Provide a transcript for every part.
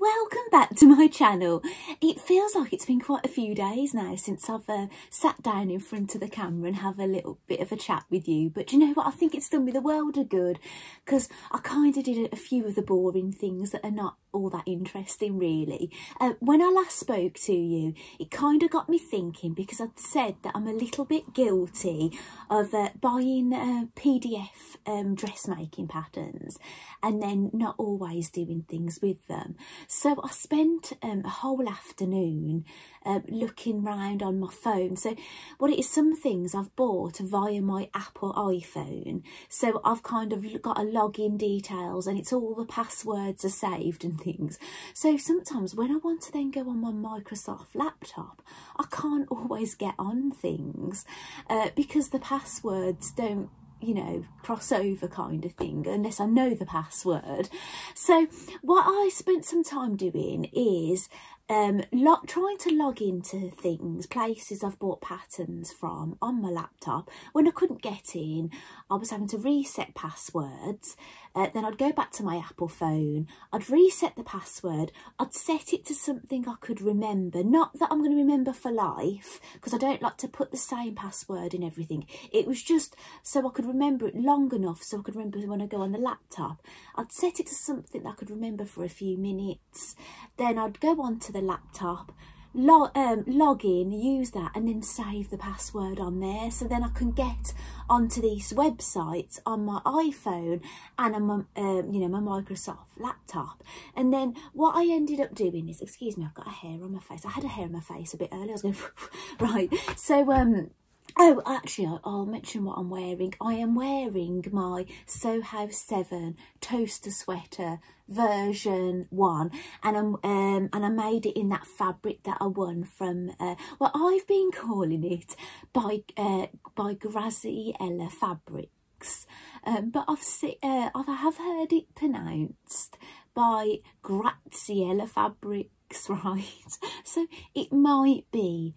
welcome back to my channel. It feels like it's been quite a few days now since I've uh, sat down in front of the camera and have a little bit of a chat with you. But you know what? I think it's done me the world of good because I kind of did a few of the boring things that are not all that interesting really. Uh, when I last spoke to you, it kind of got me thinking because I'd said that I'm a little bit guilty of uh, buying uh, PDF um, dressmaking patterns and then not always doing things with them. So I spent um, a whole afternoon uh, looking round on my phone. So what it is, some things I've bought via my Apple iPhone. So I've kind of got a login details and it's all the passwords are saved and things. So sometimes when I want to then go on my Microsoft laptop, I can't always get on things uh, because the passwords don't you know, crossover kind of thing, unless I know the password. So what I spent some time doing is um, trying to log into things, places I've bought patterns from on my laptop. When I couldn't get in, I was having to reset passwords. Uh, then I'd go back to my Apple phone, I'd reset the password, I'd set it to something I could remember. Not that I'm going to remember for life, because I don't like to put the same password in everything. It was just so I could remember it long enough so I could remember when I go on the laptop. I'd set it to something I could remember for a few minutes. Then I'd go on to the laptop, log, um, log in, use that and then save the password on there. So then I can get onto these websites on my iPhone and on my, um, you know, my Microsoft laptop. And then what I ended up doing is, excuse me, I've got a hair on my face. I had a hair on my face a bit earlier. I was going, right. So, um, Oh, actually, I'll mention what I'm wearing. I am wearing my Sew House 7 toaster sweater version 1 and I'm um, and I made it in that fabric that I won from uh, well I've been calling it by uh, by Graziella Fabrics um, but I've see, uh, I have heard it pronounced by Graziella Fabrics right so it might be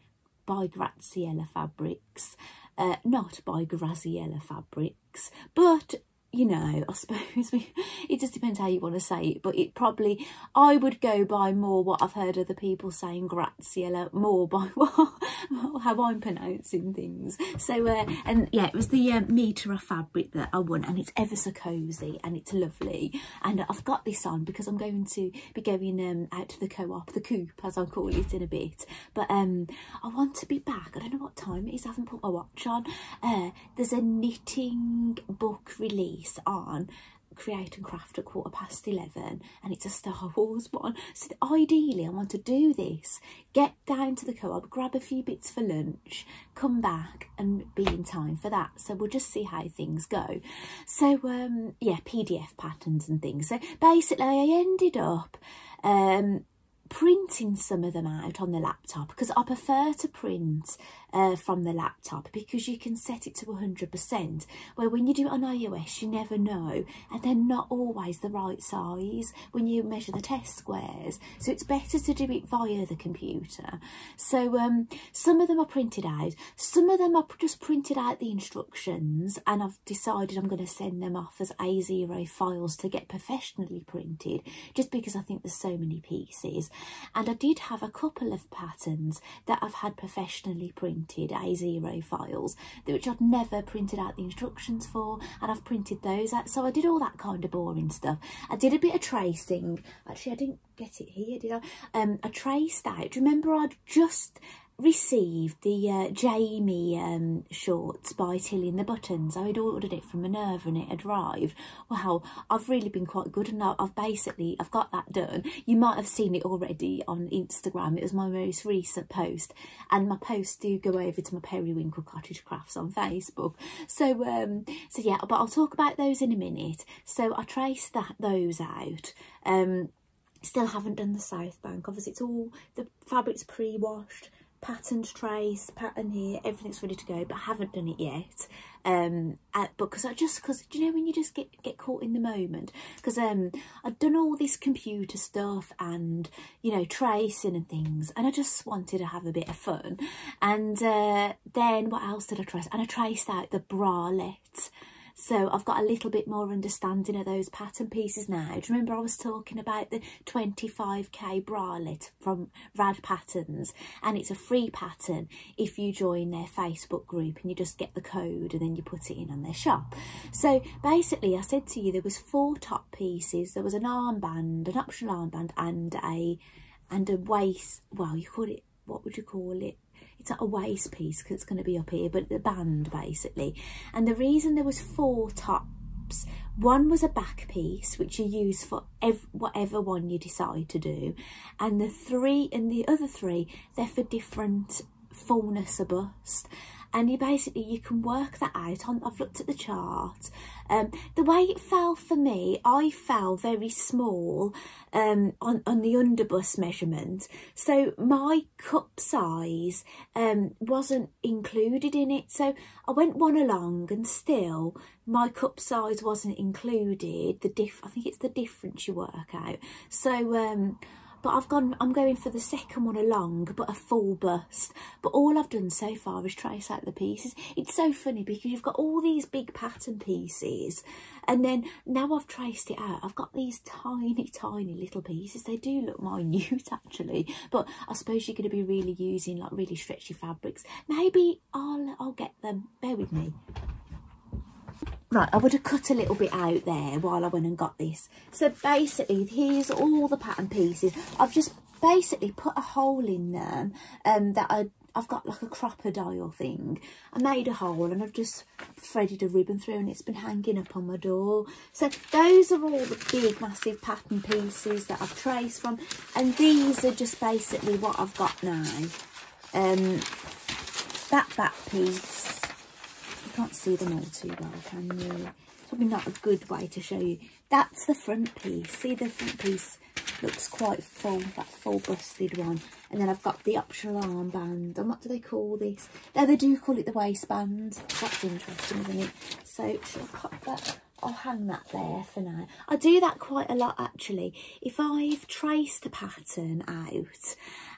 by Graziella Fabrics, uh, not by Graziella Fabrics, but you know, I suppose we, it just depends how you want to say it, but it probably, I would go by more what I've heard other people saying Graziella, more by what, how I'm pronouncing things. So, uh, and yeah, it was the um, Mitra fabric that I won, and it's ever so cosy, and it's lovely. And I've got this on because I'm going to be going um, out to the co-op, the coop, as I call it in a bit. But um, I want to be back. I don't know what time it is. I haven't put my watch on. Uh, there's a knitting book release release on create and craft at quarter past 11 and it's a Star Wars one. So ideally I want to do this, get down to the co-op, grab a few bits for lunch, come back and be in time for that. So we'll just see how things go. So um, yeah, PDF patterns and things. So basically I ended up um, printing some of them out on the laptop because I prefer to print uh, from the laptop because you can set it to 100% where when you do it on iOS you never know and they're not always the right size when you measure the test squares. So it's better to do it via the computer. So um, some of them are printed out. Some of them are just printed out the instructions and I've decided I'm going to send them off as A0 files to get professionally printed just because I think there's so many pieces. And I did have a couple of patterns that I've had professionally printed A0 files which I've never printed out the instructions for and I've printed those out. So I did all that kind of boring stuff. I did a bit of tracing. Actually I didn't get it here did I? Um I traced out. Remember I'd just received the uh, Jaimie um, shorts by Tilly and the Buttons. I had ordered it from Minerva and it had arrived. Wow, I've really been quite good and I've basically, I've got that done. You might have seen it already on Instagram. It was my most recent post and my posts do go over to my Periwinkle Cottage Crafts on Facebook. So, um, so yeah, but I'll talk about those in a minute. So I traced that those out. Um, still haven't done the South Bank. Obviously, it's all, the fabric's pre-washed patterned trace, pattern here, everything's ready to go, but I haven't done it yet. Um, because I just, because, do you know when you just get, get caught in the moment? Because um, I've done all this computer stuff and, you know, tracing and things, and I just wanted to have a bit of fun. And uh, then what else did I trace? And I traced out the bralette So I've got a little bit more understanding of those pattern pieces now. Do you remember I was talking about the 25k bralette from Rad Patterns? And it's a free pattern if you join their Facebook group and you just get the code and then you put it in on their shop. So basically I said to you there was four top pieces. There was an armband, an optional armband and a and a waist, well you call it, what would you call it? It's a waist piece because it's going to be up here but the band basically. And the reason there was four tops one was a back piece which you use for whatever one you decide to do and the three and the other three they're for different fullness of bust. And you basically you can work that out on I've looked at the chart um, the way it fell for me I fell very small um, on, on the underbust measurement. So my cup size um, wasn't included in it. So I went one along and still my cup size wasn't included. The diff I think it's the difference you work out. So um but I've gone, I'm going for the second one along, but a full bust. But all I've done so far is trace out the pieces. It's so funny because you've got all these big pattern pieces and then now I've traced it out, I've got these tiny, tiny little pieces. They do look minute actually, but I suppose you're going to be really using like really stretchy fabrics. Maybe I'll, I'll get them. Bear with me. Right, I would have cut a little bit out there while I went and got this. So basically, here's all the pattern pieces. I've just basically put a hole in them um, that I, I've got like a crocodile thing. I made a hole and I've just threaded a ribbon through and it's been hanging up on my door. So those are all the big, massive pattern pieces that I've traced from. And these are just basically what I've got now. Um, that back piece can't see them all too well, can you? It's probably not a good way to show you. That's the front piece. See, the front piece looks quite full, that full busted one. And then I've got the optional armband. And what do they call this? No, they do call it the waistband. That's interesting, isn't it? So, should I pop that? I'll hang that there for now. I do that quite a lot actually. If I've traced a pattern out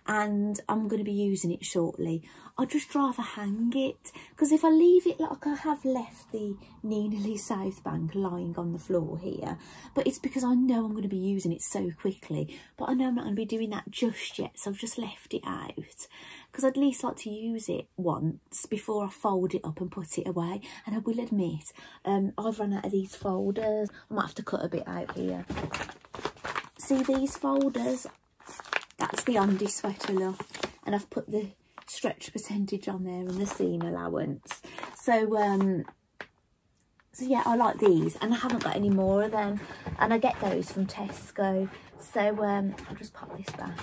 and I'm going to be using it shortly, I'd just rather hang it because if I leave it like I have left the Nina South Bank lying on the floor here, but it's because I know I'm going to be using it so quickly, but I know I'm not going to be doing that just yet, so I've just left it out because I'd at least like to use it once before I fold it up and put it away. And I will admit, um, I've run out of these folders. I might have to cut a bit out here. See these folders? That's the Undy sweater look. And I've put the stretch percentage on there and the seam allowance. So, um, so yeah, I like these and I haven't got any more of them. And I get those from Tesco. So um, I'll just pop this back.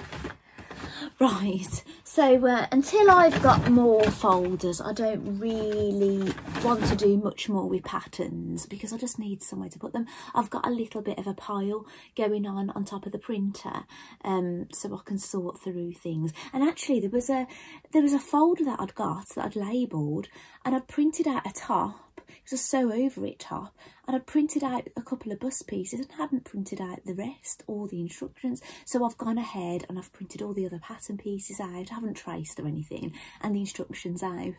Right, so uh, until I've got more folders, I don't really want to do much more with patterns because I just need somewhere to put them. I've got a little bit of a pile going on on top of the printer um, so I can sort through things. And actually there was a there was a folder that I'd got that I'd labelled and I'd printed out a top it was over it top. And I'd printed out a couple of bust pieces and hadn't printed out the rest or the instructions. So I've gone ahead and I've printed all the other pattern pieces out. I haven't traced or anything. And the instructions out.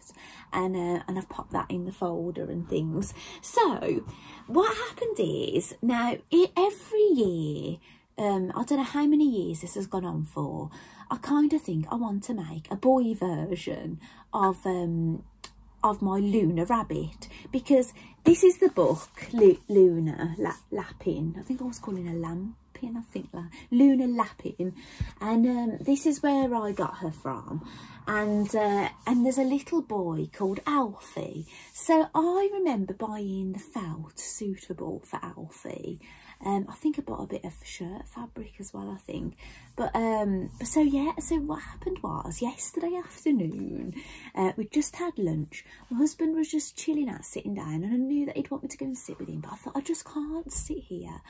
And uh, and I've popped that in the folder and things. So what happened is now it, every year um, I don't know how many years this has gone on for. I kind of think I want to make a boy version of um, of my Luna Rabbit because this is the book Luna La. I think I was calling her Lampin. I think La Luna Lapin, and um, this is where I got her from. And uh, and there's a little boy called Alfie. So I remember buying the felt suitable for Alfie um, I think I bought a bit of shirt fabric as well, I think. But um, so yeah, so what happened was yesterday afternoon, uh, we just had lunch. My husband was just chilling out, sitting down, and I knew that he'd want me to go and sit with him, but I thought I just can't sit here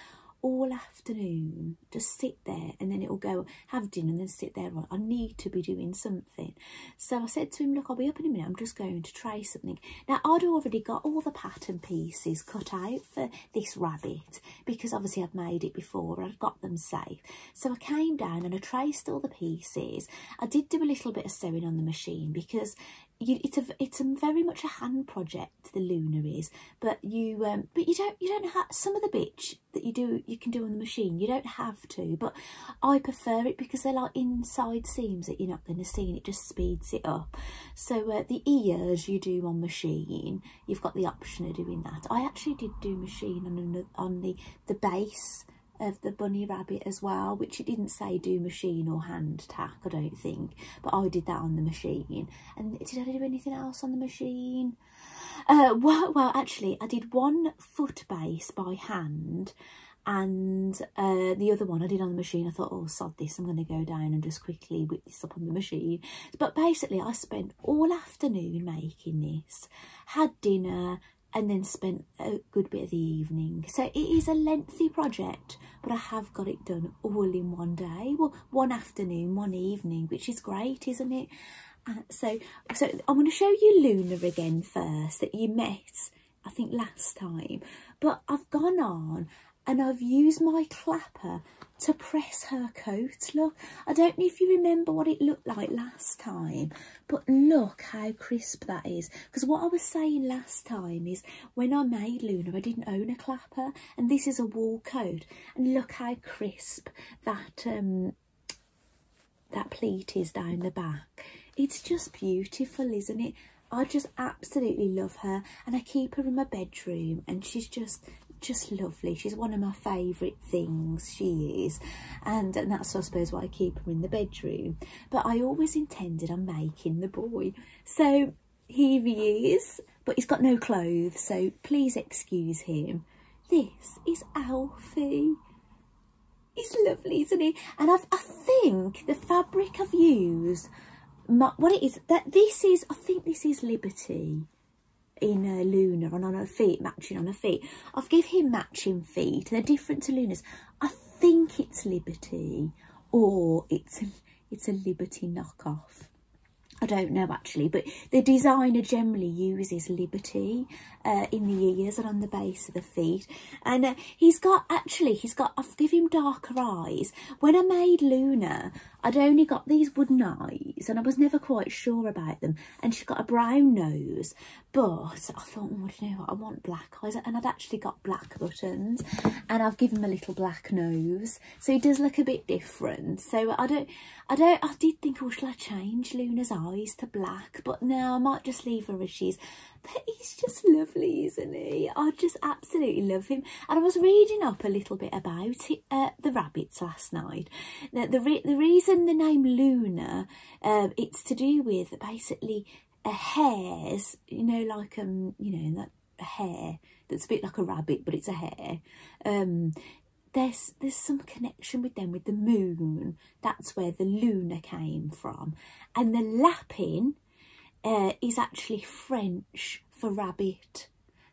all afternoon, just sit there and then it'll go have dinner and then sit there. I need to be doing something. So I said to him, look, I'll be up in a minute. I'm just going to try something. Now, I'd already got all the pattern pieces cut out for this rabbit because obviously I've made it before. I've got them safe. So I came down and I traced all the pieces. I did do a little bit of sewing on the machine because you, it's a it's a very much a hand project the Luna is but you um but you don't you don't have some of the bits that you do you can do on the machine you don't have to but I prefer it because they're like inside seams that you're not going to see and it just speeds it up. So uh, the ears you do on machine you've got the option of doing that. I actually did do machine on on the the base of the bunny rabbit as well, which it didn't say do machine or hand tack, I don't think, but I did that on the machine. And did I do anything else on the machine? Uh, well, well, actually, I did one foot base by hand and uh, the other one I did on the machine. I thought, oh, sod this, I'm going to go down and just quickly whip this up on the machine. But basically, I spent all afternoon making this, had dinner, and then spent a good bit of the evening. So it is a lengthy project, but I have got it done all in one day. Well, one afternoon, one evening, which is great, isn't it? Uh, so, so I'm going to show you Luna again first that you met, I think, last time. But I've gone on and I've used my clapper to press her coat. Look, I don't know if you remember what it looked like last time, but look how crisp that is. Because what I was saying last time is when I made Luna, I didn't own a clapper, and this is a wool coat. And look how crisp that um that pleat is down the back. It's just beautiful, isn't it? I just absolutely love her and I keep her in my bedroom and she's just just lovely. She's one of my favourite things, she is. And, and that's, I suppose, why I keep her in the bedroom. But I always intended on making the boy. So here he is, but he's got no clothes, so please excuse him. This is Alfie. He's lovely, isn't he? And I've, I think the fabric I've used, my, what it is, that this is, I think this is Liberty in uh, Luna and on her feet, matching on her feet. I've give him matching feet. They're different to Luna's. I think it's Liberty or it's a, it's a Liberty knockoff. I don't know actually, but the designer generally uses Liberty uh, in the ears and on the base of the feet. And uh, he's got, actually, he's got, I've given him darker eyes. When I made Luna, I'd only got these wooden eyes and I was never quite sure about them. And she's got a brown nose, but I thought, oh, you know what, I want black eyes. And I'd actually got black buttons and I've given him a little black nose. So he does look a bit different. So I don't, I don't, I did think, oh, shall I change Luna's eyes to black? But no, I might just leave her as she's but he's just lovely, isn't he? I just absolutely love him. And I was reading up a little bit about uh, the rabbits last night. Now, the, re the reason the name Luna, uh, it's to do with basically a hare's, you know, like, um, you know, that hare that's a bit like a rabbit, but it's a hare. Um, there's there's some connection with them with the moon. That's where the Luna came from, and the Lapin uh, is actually French for rabbit.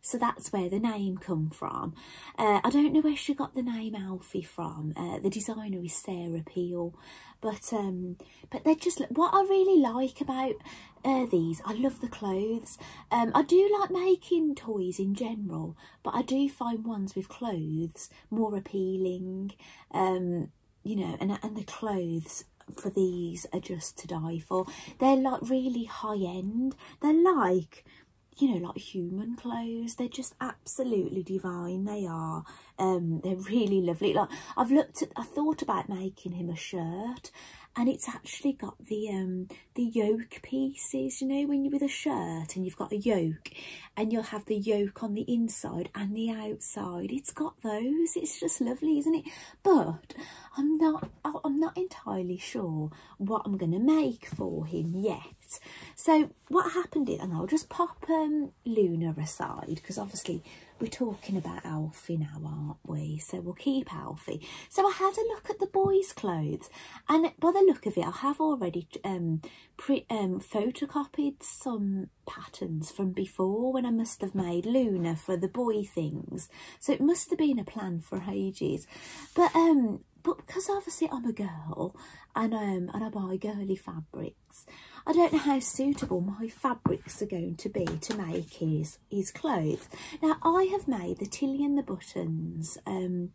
So that's where the name come from. Uh, I don't know where she got the name Alfie from. Uh, the designer is Sarah Peel. But um, but they're just, what I really like about uh, these, I love the clothes. Um, I do like making toys in general, but I do find ones with clothes more appealing. Um, you know, and, and the clothes for these are just to die for. They're like really high end. They're like, you know, like human clothes. They're just absolutely divine. They are. Um, they're really lovely. Like I've looked at, I thought about making him a shirt and it's actually got the um the yoke pieces you know when you're with a shirt and you've got a yoke and you'll have the yoke on the inside and the outside it's got those it's just lovely isn't it but i'm not i'm not entirely sure what i'm to make for him yet So what happened is, and I'll just pop um, Luna aside because obviously we're talking about Alfie now, aren't we? So we'll keep Alfie. So I had a look at the boys' clothes, and by the look of it, I have already um, pre um, photocopied some patterns from before when I must have made Luna for the boy things. So it must have been a plan for ages. But um, but because obviously I'm a girl and um and I buy girly fabrics, I don't know how suitable my fabrics are going to be to make his his clothes. Now I have made the Tilly and the Buttons um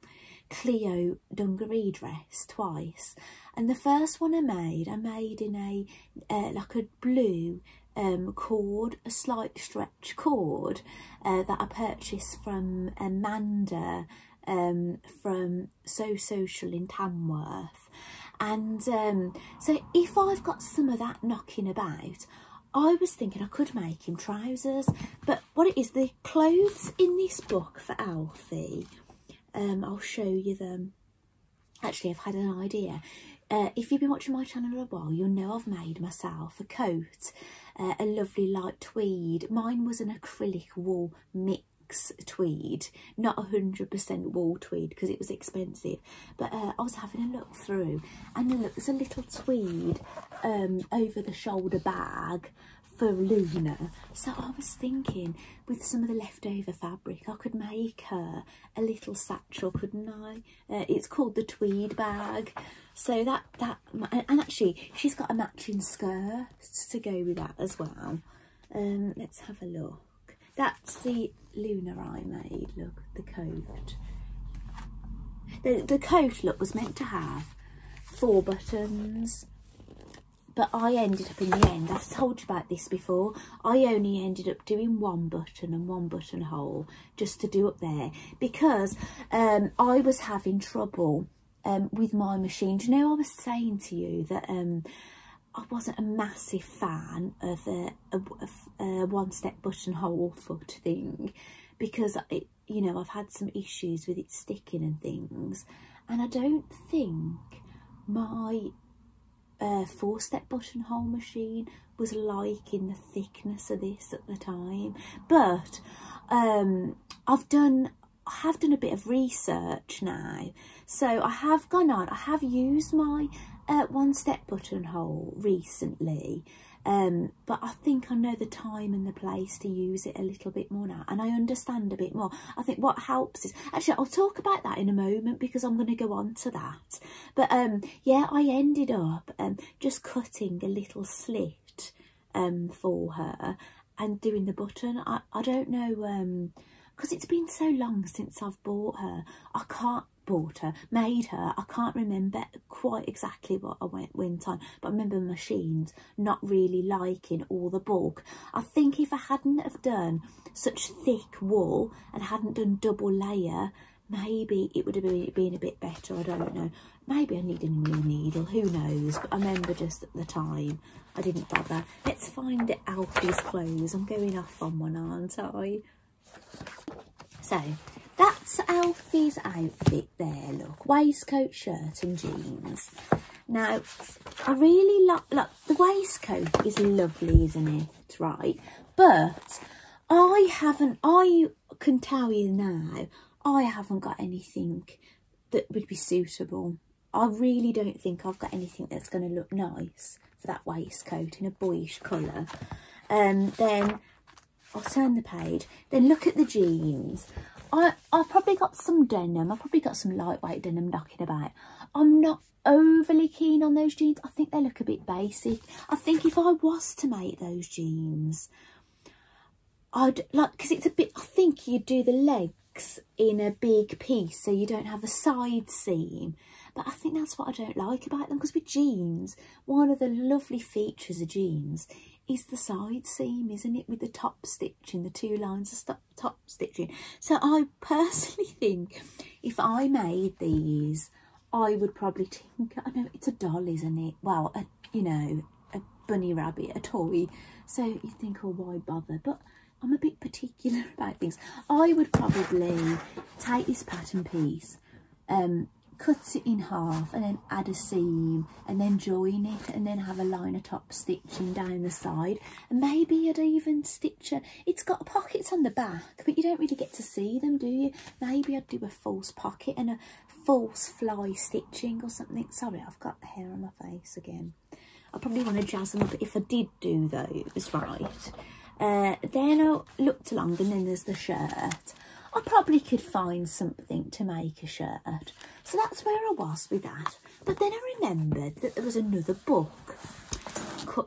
Cleo dungaree dress twice, and the first one I made I made in a uh, like a blue um, cord, a slight stretch cord uh, that I purchased from Amanda um, from So Social in Tamworth. And um, so if I've got some of that knocking about, I was thinking I could make him trousers. But what it is, the clothes in this book for Alfie, um, I'll show you them. Actually, I've had an idea. Uh, if you've been watching my channel a while, you'll know I've made myself a coat, uh, a lovely light tweed. Mine was an acrylic wool mix tweed, not 100% wool tweed because it was expensive. But uh, I was having a look through and look, there's a little tweed um, over the shoulder bag for Luna. So I was thinking with some of the leftover fabric, I could make her a little satchel, couldn't I? Uh, it's called the tweed bag. So that, that, and actually she's got a matching skirt to go with that as well. Um, let's have a look. That's the Luna I made, look, the coat. The, the coat, look, was meant to have four buttons, but I ended up in the end, I've told you about this before, I only ended up doing one button and one buttonhole just to do up there because um, I was having trouble um, with my machine. Do you know I was saying to you that um, I wasn't a massive fan of a, a, a one-step buttonhole foot thing because, it, you know, I've had some issues with it sticking and things. And I don't think my uh, four-step buttonhole machine was liking the thickness of this at the time. But um, I've done I have done a bit of research now. So I have gone on, I have used my uh, one step buttonhole recently. Um, but I think I know the time and the place to use it a little bit more now and I understand a bit more. I think what helps is, actually I'll talk about that in a moment because I'm going to go on to that. But um, yeah, I ended up um, just cutting a little slit um, for her and doing the button. I, I don't know, um, because it's been so long since I've bought her. I can't bought her, made her. I can't remember quite exactly what I went, went on, but I remember machines not really liking all the bulk. I think if I hadn't have done such thick wool and hadn't done double layer, maybe it would have been, a bit better. I don't know. Maybe I needed a new needle. Who knows? But I remember just at the time, I didn't bother. Let's find Alfie's clothes. I'm going off on one, aren't I? So, that's Alfie's outfit there, look. Waistcoat, shirt and jeans. Now, I really like, like, the waistcoat is lovely, isn't it? Right. But I haven't, I can tell you now, I haven't got anything that would be suitable. I really don't think I've got anything that's going to look nice for that waistcoat in a boyish colour. Um, then I'll turn the page. Then look at the jeans. I, I've probably got some denim. I've probably got some lightweight denim knocking about. I'm not overly keen on those jeans. I think they look a bit basic. I think if I was to make those jeans, I'd like, because it's a bit, I think you'd do the legs in a big piece so you don't have a side seam. But I think that's what I don't like about them because with jeans, one of the lovely features of jeans is the side seam, isn't it, with the top stitching, the two lines of top stitching. So I personally think if I made these, I would probably think, I know it's a doll, isn't it? Well, a, you know, a bunny rabbit, a toy. So you think, oh, why bother? But I'm a bit particular about things. I would probably take this pattern piece, um, cut it in half and then add a seam and then join it and then have a line of top stitching down the side. And maybe I'd even stitch a it's got pockets on the back but you don't really get to see them do you? Maybe I'd do a false pocket and a false fly stitching or something. Sorry I've got the hair on my face again. I probably want to jazz them up if I did do those right. Uh, then I looked along and then there's the shirt I probably could find something to make a shirt. So that's where I was with that. But then I remembered that there was another book.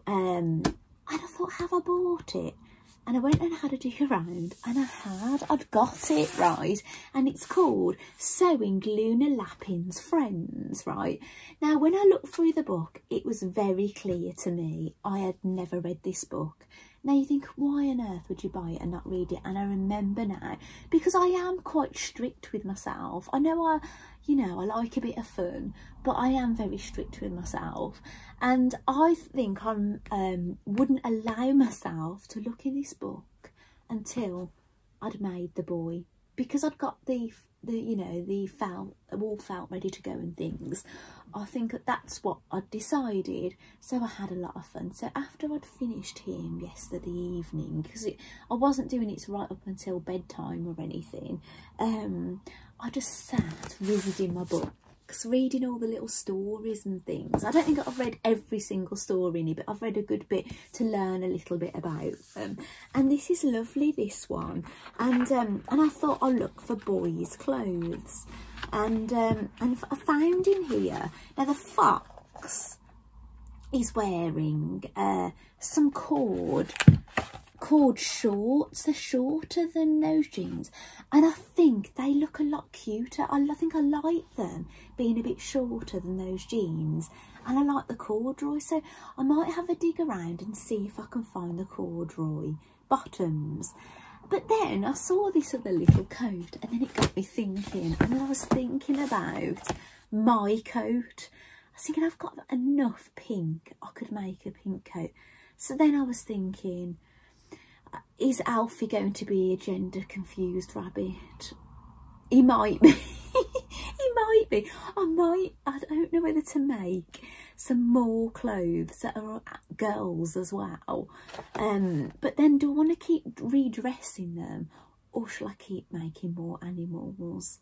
Um, and I thought, have I bought it? And I went and had a dig around and I had, I'd got it right. And it's called Sewing Luna Lapin's Friends, right? Now, when I looked through the book, it was very clear to me I had never read this book. Now you think, why on earth would you buy it and not read it? And I remember now, because I am quite strict with myself. I know I, you know, I like a bit of fun, but I am very strict with myself. And I think I um, wouldn't allow myself to look in this book until I'd made the boy because I'd got the the you know the felt all felt ready to go and things. I think that that's what I decided. So I had a lot of fun. So after I'd finished him yesterday evening because I wasn't doing it right up until bedtime or anything um I just sat reading my book reading all the little stories and things. I don't think I've read every single story in it, but I've read a good bit to learn a little bit about them. And this is lovely, this one. And um, and I thought I'll look for boys' clothes. And um, and I found in here, now the fox is wearing uh, some cord cord shorts. They're shorter than those jeans. And I think they look a lot cuter. I, I think I like them being a bit shorter than those jeans. And I like the corduroy. So I might have a dig around and see if I can find the corduroy bottoms. But then I saw this other little coat and then it got me thinking. And I was thinking about my coat. I was thinking I've got enough pink. I could make a pink coat. So then I was thinking, is Alfie going to be a gender confused rabbit? He might be. he might be. I might, I don't know whether to make some more clothes that are girls as well. Um, but then do I want to keep redressing them or shall I keep making more animals?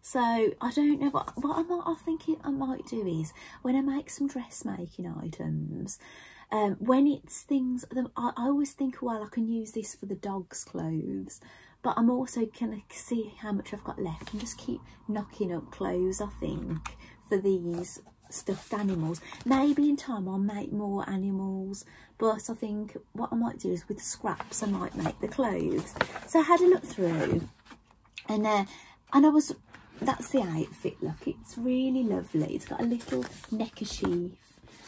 So I don't know what, what I might, I think I might do is when I make some dressmaking items, um, when it's things, I, I always think, well, I can use this for the dog's clothes, but I'm also to see how much I've got left and just keep knocking up clothes, I think, for these stuffed animals. Maybe in time I'll make more animals, but I think what I might do is with scraps I might make the clothes. So I had a look through and uh, and I was, that's the outfit, look, it's really lovely. It's got a little neckerchief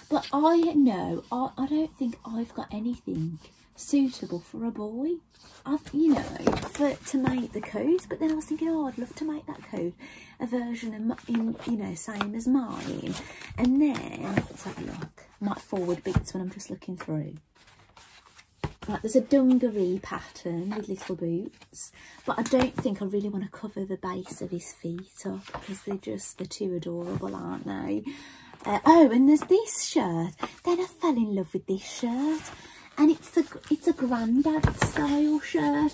but I know, I, I don't think I've got anything suitable for a boy. I've, you know, for to make the coat. But then I was thinking, oh, I'd love to make that coat a version of, in, you know, same as mine. And then, let's have a look. Might forward bits when I'm just looking through. Right, there's a dungaree pattern with little boots, but I don't think I really want to cover the base of his feet up because they're just, they're too adorable, aren't they? Uh, oh, and there's this shirt. Then I fell in love with this shirt. And it's a, it's a grandad style shirt.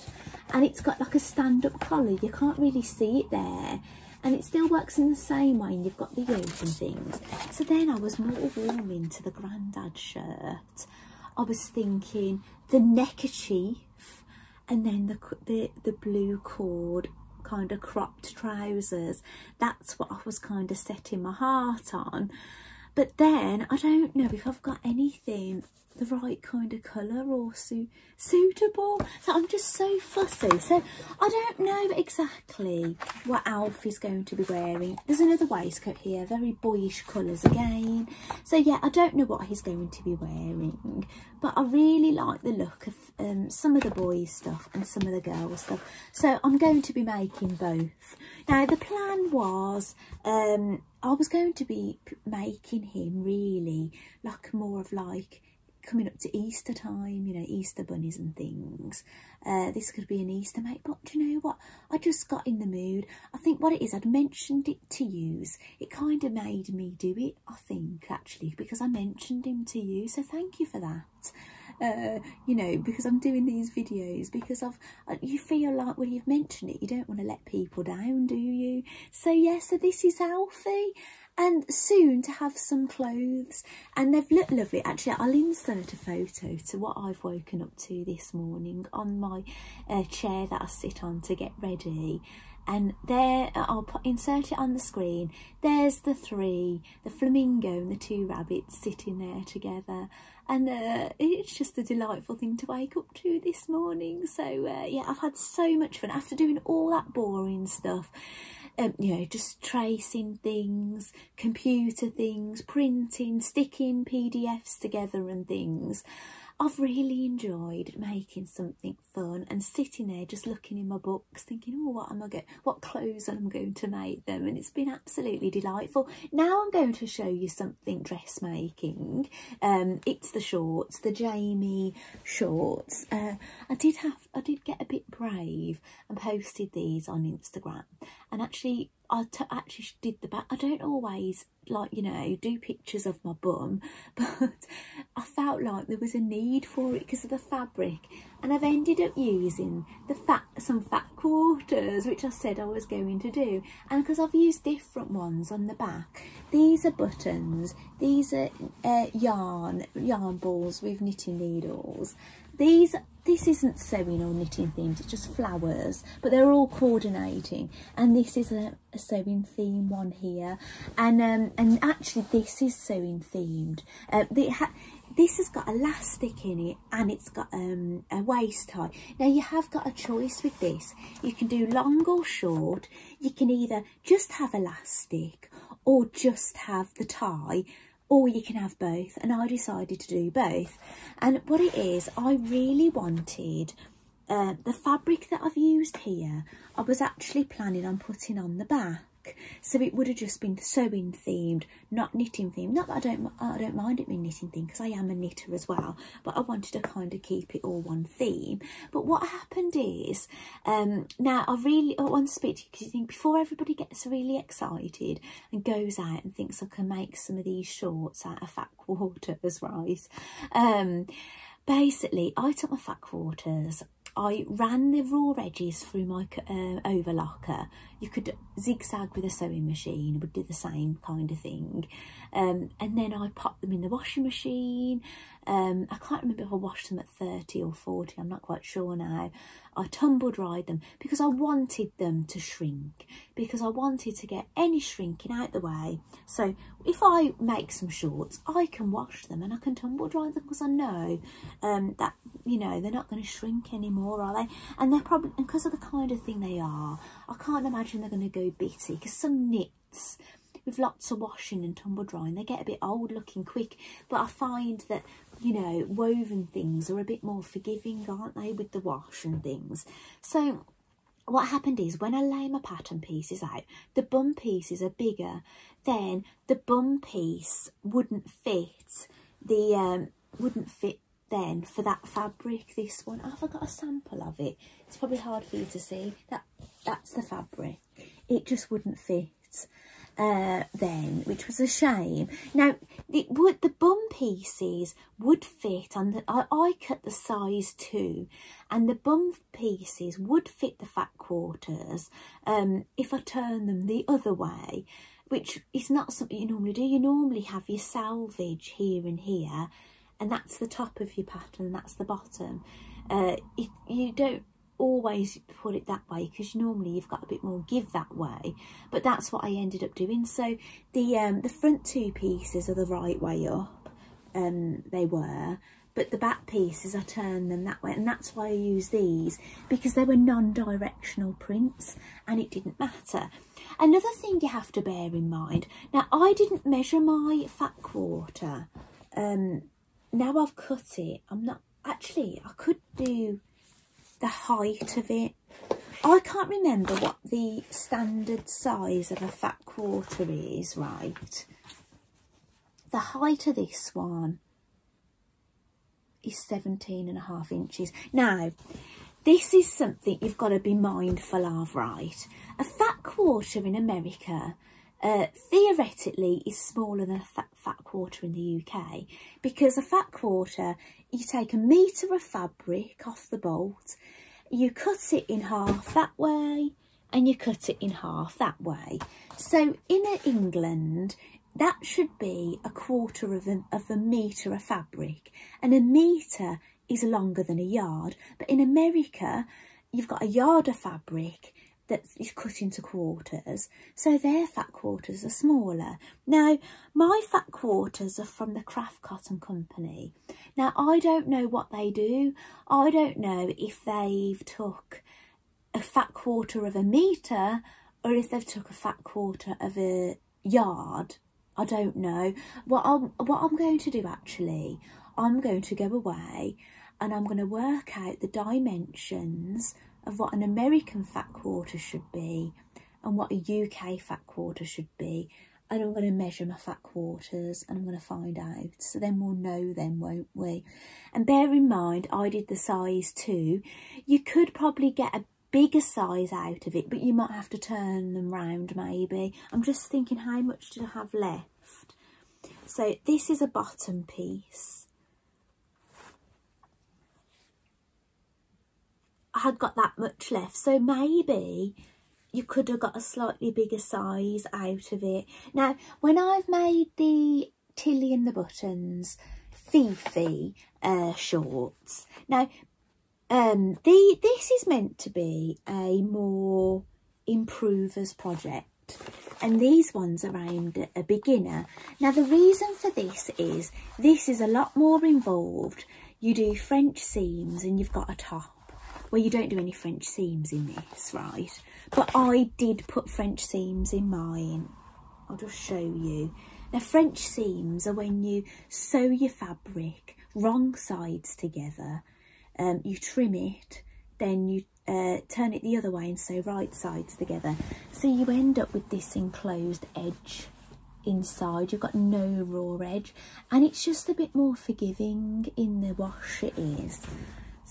And it's got like a stand-up collar. You can't really see it there. And it still works in the same way. And you've got the yoke and things. So then I was more warm into the grandad shirt. I was thinking the neckerchief and then the, the, the blue cord kind of cropped trousers. That's what I was kind of setting my heart on. But then I don't know if I've got anything the right kind of colour or su suitable. So I'm just so fussy. So I don't know exactly what Alf is going to be wearing. There's another waistcoat here, very boyish colours again. So yeah, I don't know what he's going to be wearing. But I really like the look of um, some of the boys stuff and some of the girls stuff. So I'm going to be making both. Now the plan was um, I was going to be making him really like more of like coming up to Easter time, you know, Easter bunnies and things. Uh, this could be an Easter make, but do you know what? I just got in the mood. I think what it is, I'd mentioned it to use. It kind of made me do it, I think, actually, because I mentioned him to you. So thank you for that. Uh, you know, because I'm doing these videos, because I've, uh, you feel like when you've mentioned it, you don't want to let people down, do you? So yeah, so this is Alfie and soon to have some clothes and they've looked lovely. Actually I'll insert a photo to what I've woken up to this morning on my uh, chair that I sit on to get ready and there I'll put, insert it on the screen. There's the three the flamingo and the two rabbits sitting there together and uh, it's just a delightful thing to wake up to this morning so uh, yeah I've had so much fun after doing all that boring stuff um, you know, just tracing things, computer things, printing, sticking PDFs together and things. I've really enjoyed making something fun and sitting there just looking in my books thinking, oh, what am I going, what clothes am I going to make them? And it's been absolutely delightful. Now I'm going to show you something dressmaking. Um, it's the shorts, the Jaimie shorts. Uh, I did have, I did get a bit brave and posted these on Instagram and actually I actually did the back. I don't always like you know do pictures of my bum but I felt like there was a need for it because of the fabric. And I've ended up using the fat some fat quarters which I said I was going to do. And because I've used different ones on the back. These are buttons. These are uh, yarn yarn balls with knitting needles. These this isn't sewing or knitting themes it's just flowers but they're all coordinating and this is a, a sewing theme one here and um and actually this is sewing themed uh, this has got elastic in it and it's got um, a waist tie. Now you have got a choice with this. You can do long or short. You can either just have elastic or just have the tie or you can have both and I decided to do both. And what it is I really wanted uh, the fabric that I've used here I was actually planning on putting on the back so it would have just been sewing themed not knitting themed not that I don't I don't mind it being knitting themed because I am a knitter as well but I wanted to kind of keep it all one theme. But what happened is um now I really I want to speak to you because you think before everybody gets really excited and goes out and thinks I can make some of these shorts out of fat quarters right? Um basically I took my fat quarters I ran the raw edges through my uh, overlocker. You could zigzag with a sewing machine, would do the same kind of thing. Um, and then I popped them in the washing machine. Um, I can't remember if I washed them at 30 or 40, I'm not quite sure now. I tumble dried them because I wanted them to shrink, because I wanted to get any shrinking out the way. So if I make some shorts, I can wash them and I can tumble dry them because I know um, that, you know, they're not going to shrink anymore, are they? And they're probably, because of the kind of thing they are, I can't imagine they're going to go bitty because some knits, with lots of washing and tumble drying they get a bit old looking quick but I find that you know, woven things are a bit more forgiving, aren't they, with the wash and things. So what happened is when I lay my pattern pieces out, the bum pieces are bigger, then the bum piece wouldn't fit the, um, wouldn't fit then for that fabric, this one. I've got a sample of it? It's probably hard for you to see. That That's the fabric. It just wouldn't fit uh, then, which was a shame. Now, it would the bum pieces would fit and the. I, I cut the size two, and the bum pieces would fit the fat quarters. Um, if I turn them the other way, which is not something you normally do. You normally have your salvage here and here, and that's the top of your pattern. And that's the bottom. Uh, you don't always put it that way because normally you've got a bit more give that way but that's what I ended up doing. So the um the front two pieces are the right way up um they were but the back pieces I turned them that way and that's why I use these because they were non-directional prints and it didn't matter. Another thing you have to bear in mind now I didn't measure my fat quarter um now I've cut it I'm not actually I could do the height of it. I can't remember what the standard size of a fat quarter is, right? The height of this one is 17 and a half inches. Now, this is something you've got to be mindful of, right? A fat quarter in America uh, theoretically is smaller than a fat, fat quarter in the UK because a fat quarter, you take a metre of fabric off the bolt, you cut it in half that way and you cut it in half that way. So in England, that should be a quarter of a, of a metre of fabric and a metre is longer than a yard. But in America, you've got a yard of fabric that is cut into quarters, so their fat quarters are smaller. Now, my fat quarters are from the Craft Cotton Company. Now, I don't know what they do. I don't know if they've took a fat quarter of a metre or if they've took a fat quarter of a yard. I don't know. What I'm, what I'm going to do actually, I'm going to go away and I'm going to work out the dimensions of what an American fat quarter should be and what a UK fat quarter should be and I'm going to measure my fat quarters and I'm going to find out. So then we'll know then, won't we? And bear in mind, I did the size too. You could probably get a bigger size out of it, but you might have to turn them round maybe. I'm just thinking how much do I have left? So this is a bottom piece. I had got that much left. So maybe you could have got a slightly bigger size out of it. Now, when I've made the Tilly and the Buttons Fifi uh, shorts, now, um, the this is meant to be a more improvers project and these ones are aimed at a beginner. Now the reason for this is this is a lot more involved. You do French seams and you've got a top well, you don't do any French seams in this, right? But I did put French seams in mine. I'll just show you. Now, French seams are when you sew your fabric wrong sides together. Um, you trim it, then you uh, turn it the other way and sew right sides together. So you end up with this enclosed edge inside. You've got no raw edge and it's just a bit more forgiving in the wash it is.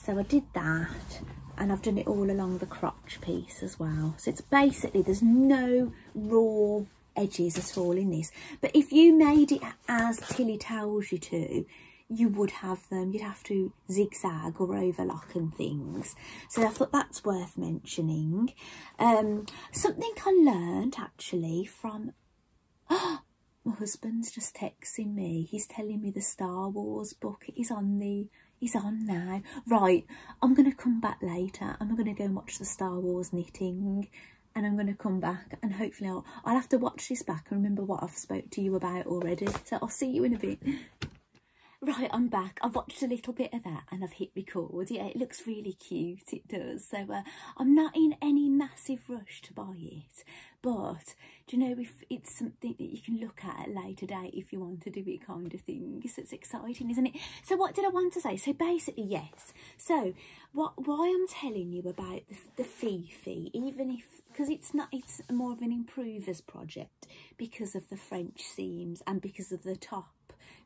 So I did that and I've done it all along the crotch piece as well. So it's basically, there's no raw edges at all in this. But if you made it as Tilly tells you to, you would have them. You'd have to zigzag or overlock and things. So I thought that's worth mentioning. Um, something I learned actually from... my husband's just texting me. He's telling me the Star Wars book is on the He's on now. Right, I'm going to come back later. I'm going to go and watch the Star Wars knitting and I'm going to come back and hopefully I'll, I'll have to watch this back and remember what I've spoke to you about already. So I'll see you in a bit. Right, I'm back. I've watched a little bit of that and I've hit record. Yeah, it looks really cute, it does. So uh, I'm not in any massive rush to buy it. But, do you know, if it's something that you can look at at later date if you want to do it kind of thing. So it's exciting, isn't it? So what did I want to say? So basically, yes. So what why I'm telling you about the, the Fifi, even if, because it's not, it's more of an improver's project because of the French seams and because of the top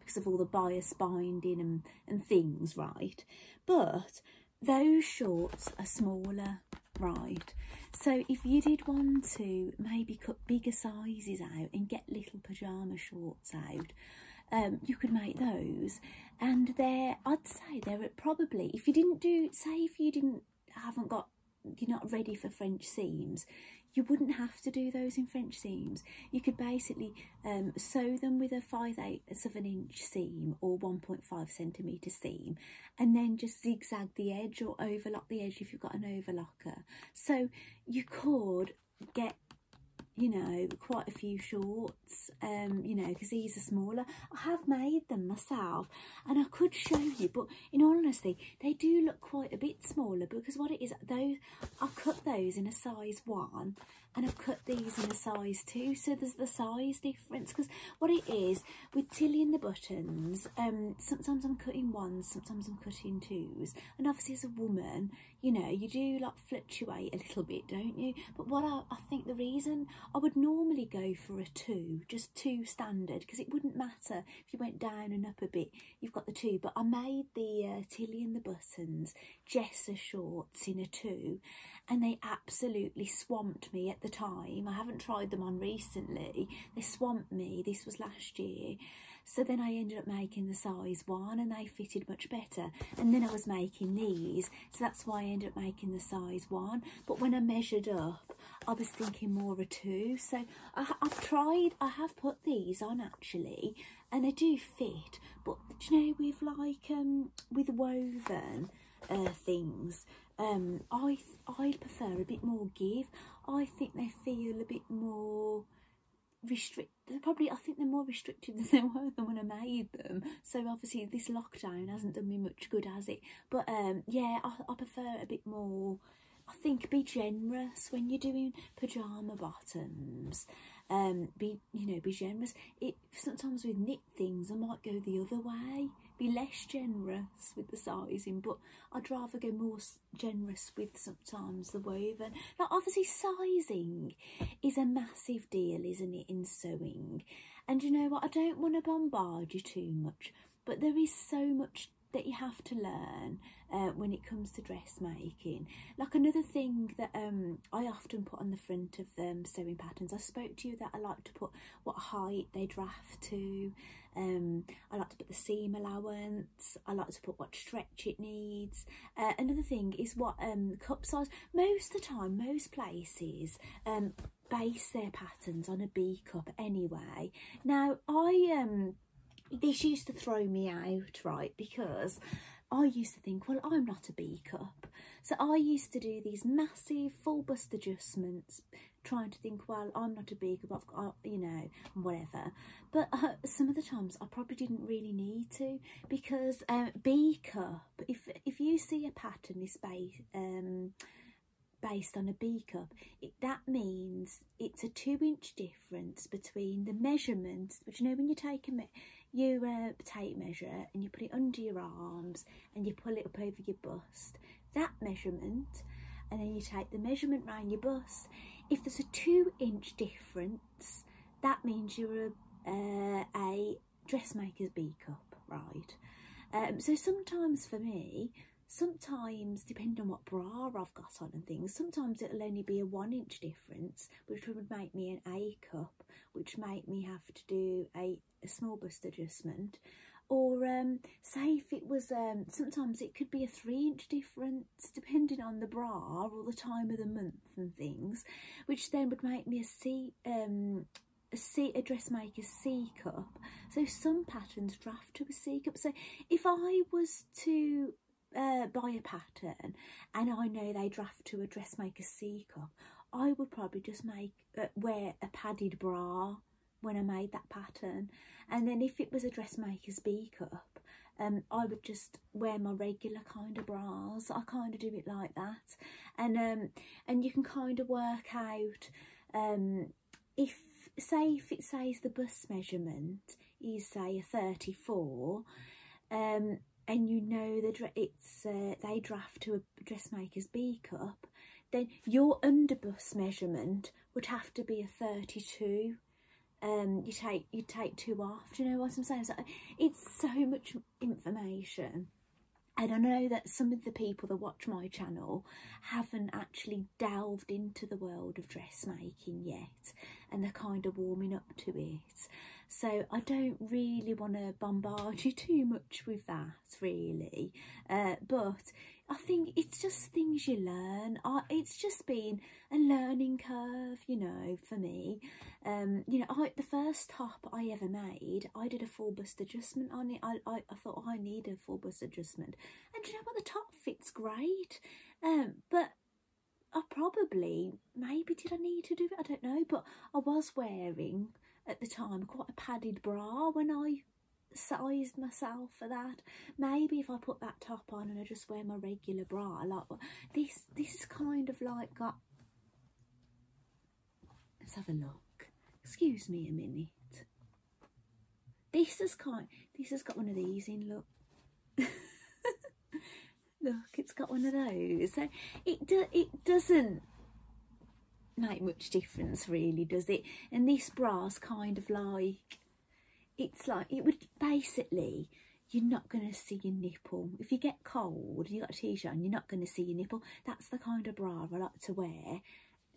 because of all the bias binding and, and things, right? But those shorts are smaller, right? So if you did want to maybe cut bigger sizes out and get little pyjama shorts out, um, you could make those. And they're, I'd say they're probably, if you didn't do, say if you didn't, haven't got, you're not ready for French seams, you wouldn't have to do those in French seams. You could basically um, sew them with a 5 eighths of an inch seam or 1.5 centimetre seam and then just zigzag the edge or overlock the edge if you've got an overlocker. So you could get you know, quite a few shorts, um, you know, because these are smaller. I have made them myself and I could show you, but in honesty, they do look quite a bit smaller because what it is, those, I cut those in a size one and I've cut these in a size too so there's the size difference. Because what it is with Tilly and the Buttons um sometimes I'm cutting ones sometimes I'm cutting twos. And obviously as a woman you know you do like fluctuate a little bit don't you? But what I, I think the reason I would normally go for a two just two standard because it wouldn't matter if you went down and up a bit you've got the two. But I made the uh, Tilly and the Buttons Jessa shorts in a two and they absolutely swamped me at the time. I haven't tried them on recently. They swamped me. This was last year. So then I ended up making the size one and they fitted much better. And then I was making these. So that's why I ended up making the size one. But when I measured up, I was thinking more a two. So I, have tried, I have put these on actually and they do fit. But do you know, with like, um, with woven uh, things, um, I I prefer a bit more give. I think they feel a bit more restrict. Probably, I think they're more restricted than they were than when I made them. So obviously, this lockdown hasn't done me much good, has it? But um, yeah, I, I prefer a bit more. I think be generous when you're doing pajama bottoms. Um, be you know be generous. It sometimes with knit things, I might go the other way be less generous with the sizing, but I'd rather go more generous with sometimes the woven. Now, obviously, sizing is a massive deal, isn't it, in sewing? And you know what? I don't want to bombard you too much, but there is so much that you have to learn uh, when it comes to dressmaking. Like another thing that um, I often put on the front of um, sewing patterns, I spoke to you that I like to put what height they draft to. Um, I like to put the seam allowance. I like to put what stretch it needs. Uh, another thing is what um, cup size. Most of the time, most places um, base their patterns on a B cup anyway. Now, I um, this used to throw me out, right? Because I used to think, well, I'm not a B cup. So I used to do these massive full bust adjustments, trying to think, well, I'm not a B cup, I've got, you know, whatever. But uh, some of the times I probably didn't really need to because um, B cup, if, if you see a pattern is based, um, based on a B cup, it, that means it's a two inch difference between the measurements, but you know when you take a, you uh, tape measure and you put it under your arms and you pull it up over your bust that measurement and then you take the measurement round your bust if there's a two inch difference that means you're a, uh, a dressmaker's B cup right? Um, so sometimes for me sometimes depending on what bra I've got on and things sometimes it'll only be a one inch difference which would make me an A cup which make me have to do a, a small bust adjustment or um, say if it was um, sometimes it could be a three inch difference depending on the bra or the time of the month and things which then would make me a C um, dressmaker's C cup so some patterns draft to a C cup so if I was to uh, buy a pattern and I know they draft to a dressmaker C cup, I would probably just make uh, wear a padded bra when I made that pattern. And then if it was a dressmaker's B cup, um, I would just wear my regular kind of bras. I kind of do it like that. And um, and you can kind of work out um, if, say, if it says the bust measurement is, say, a 34, um, and you know that it's uh, they draft to a dressmaker's B cup, then your underbust measurement would have to be a 32. Um, you take you take two off. Do you know what I'm saying? So it's so much information. And I know that some of the people that watch my channel haven't actually delved into the world of dressmaking yet and they're kind of warming up to it. So I don't really want to bombard you too much with that, really. Uh, but I think it's just things you learn. I, it's just been a learning curve, you know, for me. Um, you know, I, the first top I ever made, I did a full bust adjustment on it. I, I, I thought oh, I need a full bust adjustment. And you know what? The top fits great. Um, but I probably, maybe did I need to do it? I don't know. But I was wearing at the time quite a padded bra when I sized myself for that. Maybe if I put that top on and I just wear my regular bra, like this, this is kind of like got Let's have a look. Excuse me a minute. This has got this has got one of these in. Look, look, it's got one of those. So it do, it doesn't make much difference, really, does it? And this bra's kind of like it's like it would basically you're not going to see your nipple. If you get cold you got a t-shirt and you're not going to see your nipple, that's the kind of bra I like to wear.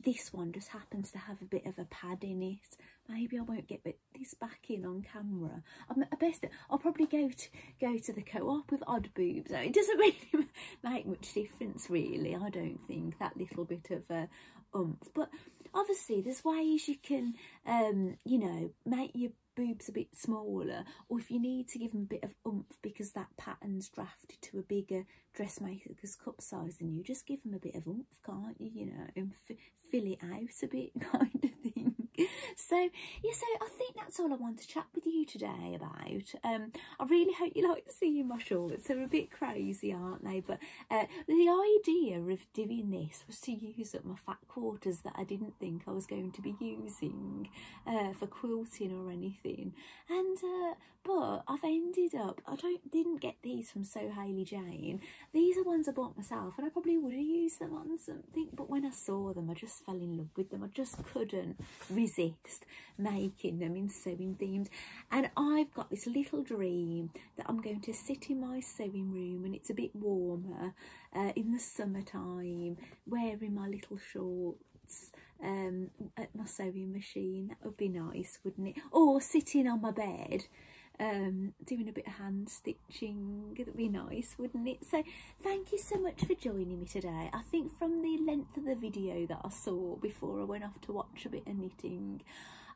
This one just happens to have a bit of a pad in it. Maybe I won't get this back in on camera. I'm at best. I'll probably go to go to the co-op with odd boobs. It doesn't really make much difference, really. I don't think that little bit of a umph. But obviously, there's ways you can, um, you know, make your boobs a bit smaller or if you need to give them a bit of oomph because that pattern's drafted to a bigger dressmaker's cup size than you just give them a bit of oomph can't you? You know and fill it out a bit kind of thing so yeah so i think that's all i want to chat with you today about. Um i really hope you like seeing my shorts. They're a bit crazy aren't they? But uh, the idea of doing this was to use up my fat quarters that i didn't think i was going to be using uh, for quilting or anything. And uh, but i've ended up i don't didn't get these from so hayley jane. These are ones i bought myself and i probably would have used them on something but when i saw them i just fell in love with them. I just couldn't resist making them in sewing themes. And I've got this little dream that I'm going to sit in my sewing room and it's a bit warmer uh, in the summertime wearing my little shorts um, at my sewing machine. That would be nice wouldn't it? Or sitting on my bed um, doing a bit of hand stitching. It'd be nice, wouldn't it? So thank you so much for joining me today. I think from the length of the video that I saw before I went off to watch a bit of knitting,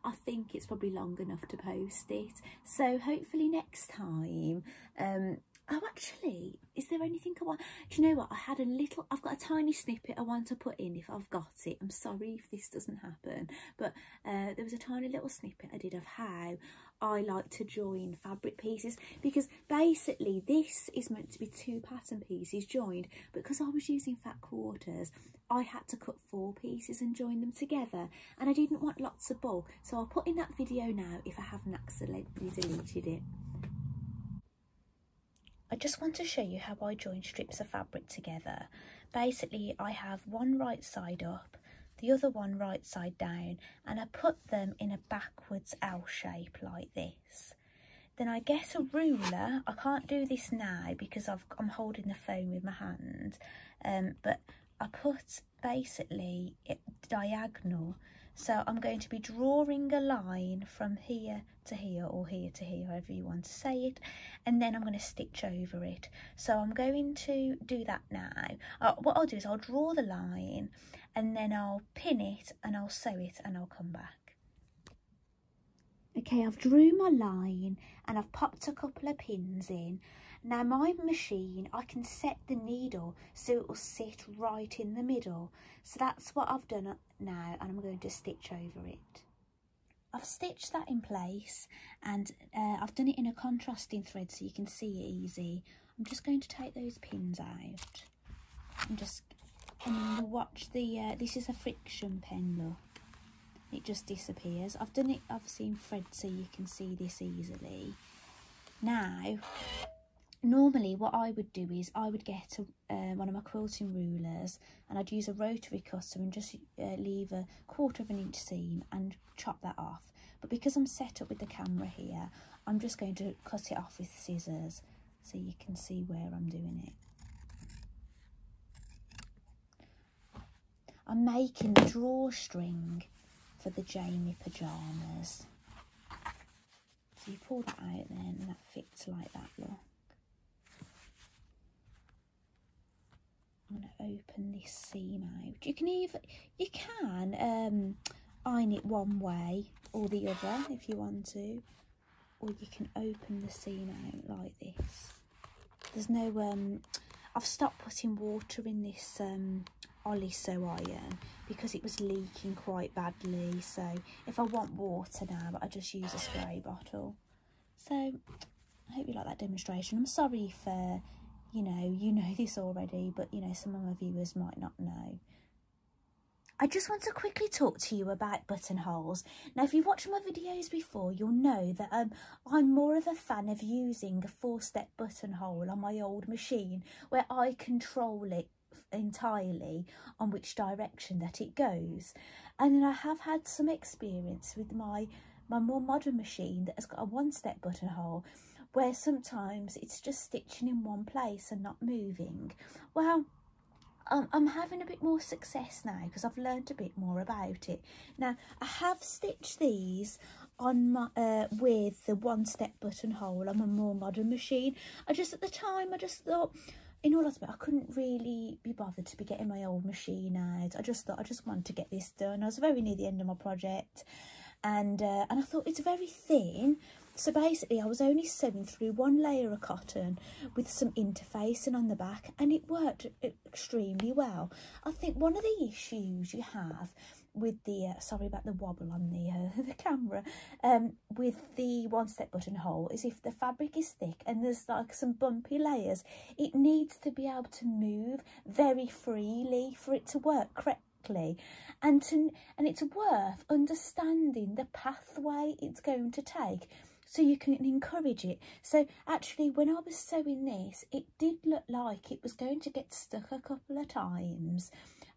I think it's probably long enough to post it. So hopefully next time, um, oh actually, is there anything I want? Do you know what? I had a little, I've got a tiny snippet I want to put in if I've got it. I'm sorry if this doesn't happen, but uh, there was a tiny little snippet I did of how I like to join fabric pieces because basically this is meant to be two pattern pieces joined because I was using fat quarters I had to cut four pieces and join them together and I didn't want lots of bulk so I'll put in that video now if I haven't accidentally deleted it. I just want to show you how I join strips of fabric together. Basically I have one right side up the other one right side down and I put them in a backwards L shape like this. Then I get a ruler. I can't do this now because i am holding the phone with my hand. Um, but I put basically diagonal. So I'm going to be drawing a line from here to here or here to here, however you want to say it. And then I'm going to stitch over it. So I'm going to do that now. Uh, what I'll do is I'll draw the line and then I'll pin it and I'll sew it and I'll come back. Okay, I've drew my line and I've popped a couple of pins in. Now my machine, I can set the needle so it will sit right in the middle. So that's what I've done now and I'm going to stitch over it. I've stitched that in place and uh, I've done it in a contrasting thread so you can see it easy. I'm just going to take those pins out and just and watch the, uh, this is a friction pen look. It just disappears. I've done it I've seen thread so you can see this easily. Now, normally what I would do is I would get a, uh, one of my quilting rulers and I'd use a rotary cutter and just uh, leave a quarter of an inch seam and chop that off. But because I'm set up with the camera here, I'm just going to cut it off with scissors so you can see where I'm doing it. I'm making the drawstring for the Jaimie pyjamas. So you pull that out then and that fits like that look. Going to open this seam out. You can either, you can um, iron it one way or the other if you want to. Or you can open the seam out like this. There's no, um, I've stopped putting water in this um, Oliso iron because it was leaking quite badly. So if I want water now, I just use a spray bottle. So I hope you like that demonstration. I'm sorry for, you know, you know this already, but, you know, some of my viewers might not know. I just want to quickly talk to you about buttonholes. Now, if you've watched my videos before, you'll know that um, I'm more of a fan of using a four-step buttonhole on my old machine where I control it entirely on which direction that it goes. And then I have had some experience with my, my more modern machine that has got a one-step buttonhole where sometimes it's just stitching in one place and not moving. Well, um, I'm having a bit more success now because I've learned a bit more about it. Now, I have stitched these on my uh, with the one step buttonhole on a more modern machine. I just, at the time, I just thought, in all honesty, I couldn't really be bothered to be getting my old machine out. I just thought I just wanted to get this done. I was very near the end of my project and uh, and I thought it's very thin so basically I was only sewing through one layer of cotton with some interfacing on the back and it worked extremely well. I think one of the issues you have with the uh, sorry about the wobble on the uh, the camera um with the one step buttonhole is if the fabric is thick and there's like some bumpy layers it needs to be able to move very freely for it to work correctly and to and it's worth understanding the pathway it's going to take so you can encourage it. So actually when I was sewing this, it did look like it was going to get stuck a couple of times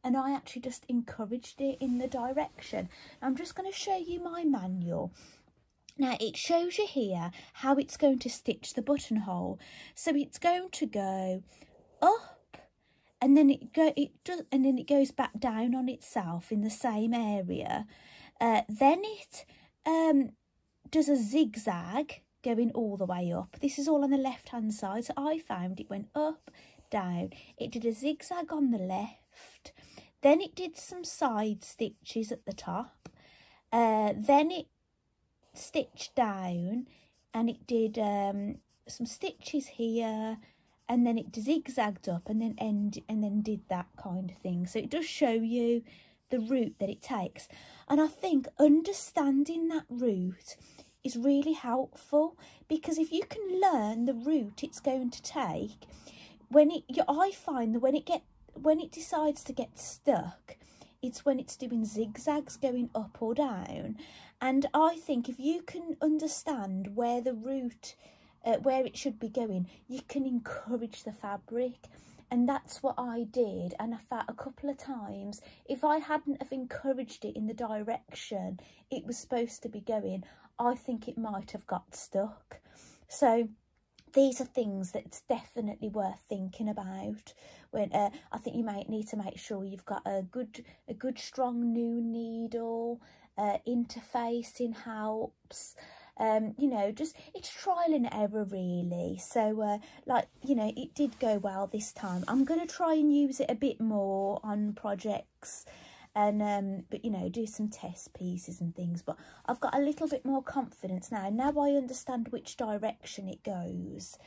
and I actually just encouraged it in the direction. I'm just going to show you my manual. Now it shows you here how it's going to stitch the buttonhole. So it's going to go up and then it go it does and then it goes back down on itself in the same area. Uh, then it um does a zigzag going all the way up. This is all on the left hand side. So I found it went up, down. It did a zigzag on the left. Then it did some side stitches at the top. Uh, then it stitched down and it did um, some stitches here and then it zigzagged up and then end and then did that kind of thing. So it does show you the route that it takes. And I think understanding that route is really helpful because if you can learn the route it's going to take, when it, I find that when it get when it decides to get stuck, it's when it's doing zigzags going up or down. And I think if you can understand where the route, uh, where it should be going, you can encourage the fabric and that's what I did and I felt a couple of times if I hadn't have encouraged it in the direction it was supposed to be going I think it might have got stuck. So these are things that's definitely worth thinking about. When uh, I think you might need to make sure you've got a good, a good strong new needle. Uh, interfacing helps. Um, you know, just it's trial and error really. So, uh, like you know, it did go well this time. I'm going to try and use it a bit more on projects and um but you know do some test pieces and things but I've got a little bit more confidence now. Now I understand which direction it goes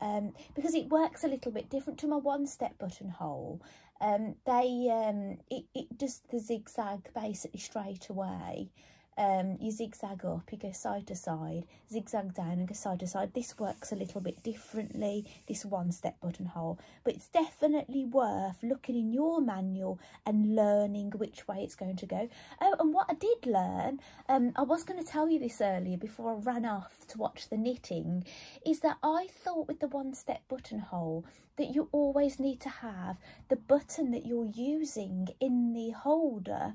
um because it works a little bit different to my one step buttonhole. Um they um it, it does the zigzag basically straight away um, you zigzag up, you go side to side, zigzag down and go side to side. This works a little bit differently, this one step buttonhole, but it's definitely worth looking in your manual and learning which way it's going to go. Oh, and what I did learn, um, I was going to tell you this earlier before I ran off to watch the knitting, is that I thought with the one step buttonhole that you always need to have the button that you're using in the holder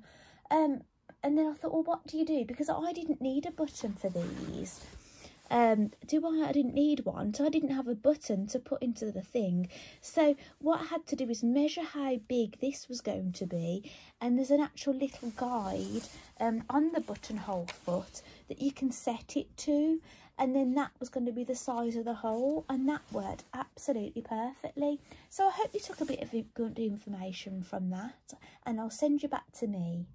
um, and then I thought, well, what do you do? Because I didn't need a button for these. Um, do I? I didn't need one, so I didn't have a button to put into the thing. So what I had to do is measure how big this was going to be, and there's an actual little guide um, on the buttonhole foot that you can set it to, and then that was going to be the size of the hole, and that worked absolutely perfectly. So I hope you took a bit of good information from that, and I'll send you back to me.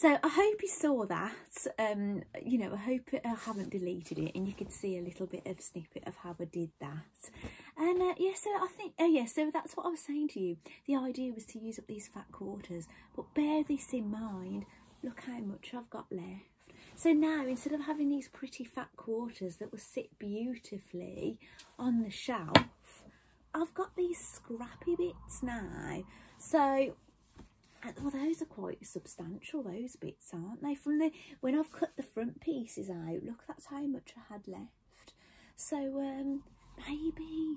So I hope you saw that. Um, you know, I hope I haven't deleted it and you could see a little bit of snippet of how I did that. And uh, yeah, so I think, oh yeah, so that's what I was saying to you. The idea was to use up these fat quarters, but bear this in mind. Look how much I've got left. So now, instead of having these pretty fat quarters that will sit beautifully on the shelf, I've got these scrappy bits now. So well, those are quite substantial, those bits, aren't they? From the when I've cut the front pieces out, look, that's how much I had left. So, um, maybe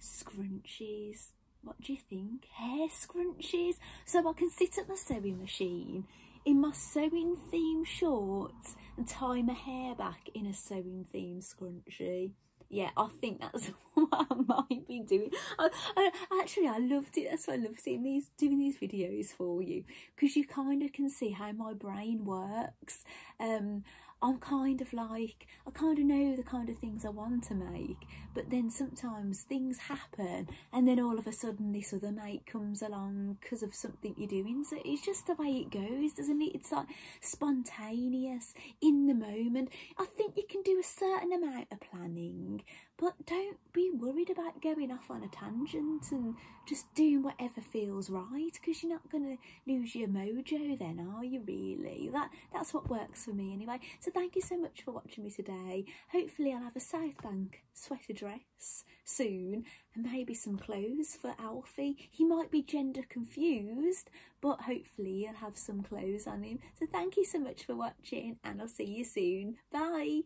scrunchies. What do you think? Hair scrunchies. So I can sit at my sewing machine in my sewing theme shorts and tie my hair back in a sewing theme scrunchie yeah, I think that's what I might be doing. I, I, actually, I loved it. That's why I love seeing these, doing these videos for you because you kind of can see how my brain works. Um, I'm kind of like, I kind of know the kind of things I want to make, but then sometimes things happen and then all of a sudden this other mate comes along because of something you're doing. So it's just the way it goes, doesn't it? It's like spontaneous, in the moment. I think you can do a certain amount of planning, but don't be worried about going off on a tangent and just doing whatever feels right because you're not going to lose your mojo then, are you really? That That's what works for me anyway. So thank you so much for watching me today. Hopefully I'll have a South Bank sweater dress soon and maybe some clothes for Alfie. He might be gender confused, but hopefully he'll have some clothes on him. So thank you so much for watching and I'll see you soon. Bye.